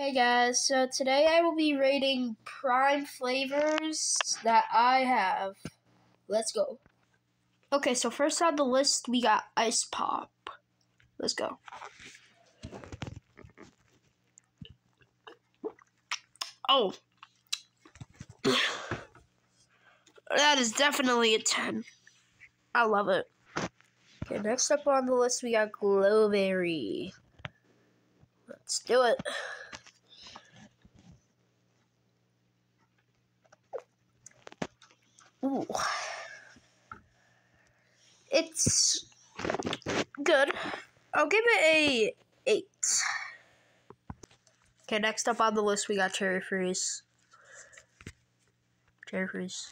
Hey guys, so today I will be rating prime flavors that I have. Let's go. Okay, so first on the list we got Ice Pop. Let's go. Oh. That is definitely a 10. I love it. Okay, next up on the list we got Glowberry. Let's do it. Ooh. It's good. I'll give it a 8. Okay, next up on the list we got Cherry Freeze. Cherry Freeze.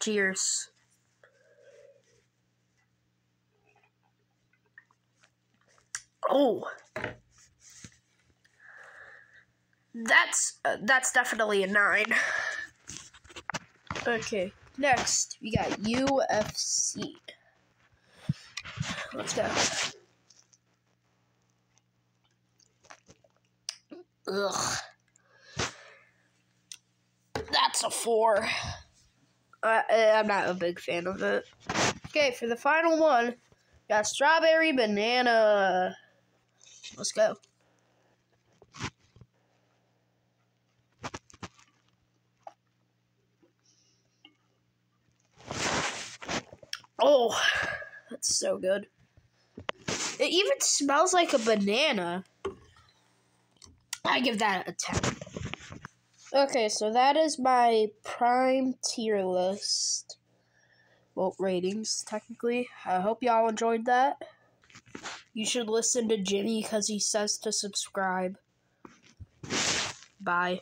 Cheers. Oh. That's uh, that's definitely a 9. Okay, next we got UFC. Let's go. Ugh. That's a four. Uh, I'm not a big fan of it. Okay, for the final one, got strawberry banana. Let's go. Oh, that's so good. It even smells like a banana. I give that a 10. Okay, so that is my prime tier list. Well, ratings, technically. I hope y'all enjoyed that. You should listen to Jimmy because he says to subscribe. Bye.